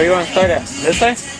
Where you want to start at? This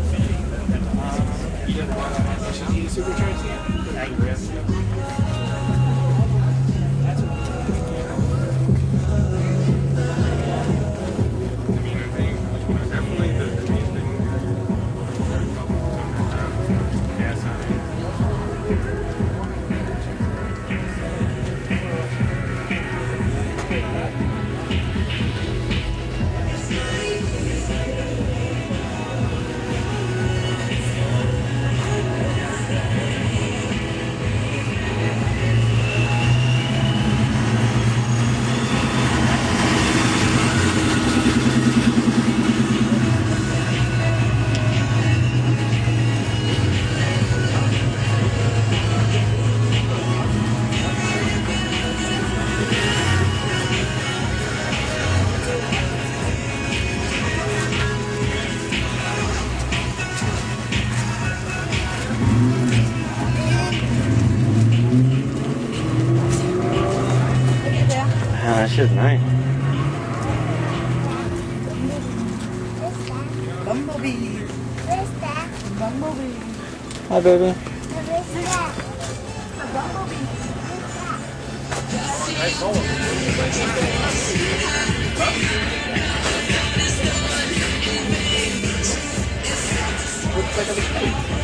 You didn't run that. Should you supercharge it? I shit's nice. Bumblebee. Where's that? Bumblebee. Hi, baby. Where's that? A bumblebee. Looks like a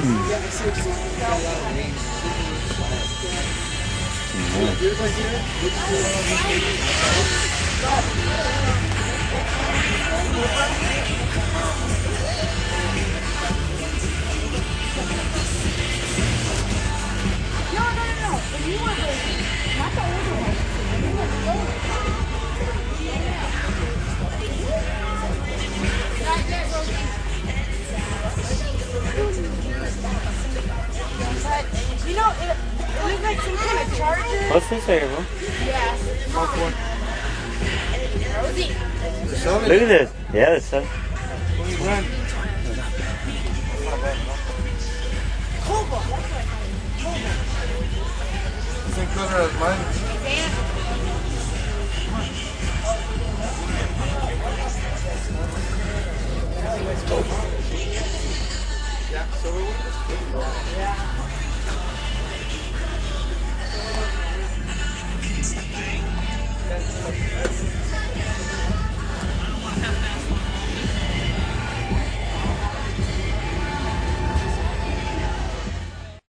Hum. What's this here, bro? Yeah. Look at this. Yeah, color as mine.